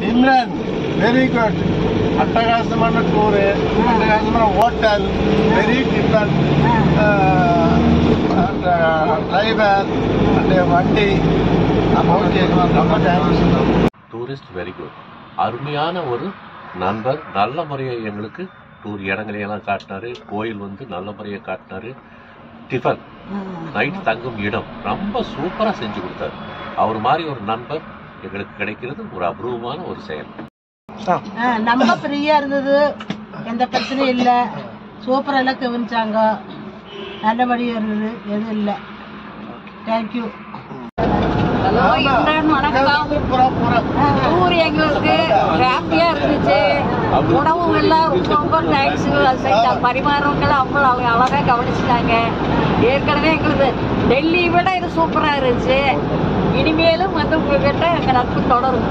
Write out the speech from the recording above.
Imran very good அட்டகாசமான tour அட்டகாசமான hotel very tiffin driver அந்த வண்டி. டூரிஸ்ட் வெரி குட் அருமையான ஒரு நண்பர் நல்ல முறையை எங்களுக்கு டூர் இடங்களையெல்லாம் காட்டினாரு. கோயில் வந்து நல்ல முறையை காட்டினாரு. டிஃபன். நைட் தங்கும் இடம். ரொம்ப சூப்பரா செஞ்சு கொடுத்தாரு. அவர் மாதிரி ஒரு நண்பர் எங்களுக்கு கிடைக்கிறது ஒரு அபூர்வமான ஒரு செயல். ஆ, நம்ம ஃப்ரீயா இருந்தது. எந்த பிரச்சனையும் இல்ல. சூப்பரா எல்லாம் கவனிச்சாங்க. நல்லபடியா இருந்தது. எதுவும் இல்ல. தேங்க்யூ வணக்கம். புறா புறா. டூர் எங்களுக்கு ஹாப்பியா இருந்துச்சு. உணவும் எல்லாம் ரொம்ப ரொம்ப தேங்க்ஸ் பரிமாறவங்களை அவ்வளோ அவங்க அழகா கவனிச்சுட்டாங்க. ஏற்கனவே எங்களுக்கு டெல்லி விட இது சூப்பரா இருந்துச்சு. இனிமேலும் வந்து உங்ககிட்ட எங்க நட்பு தொடரும்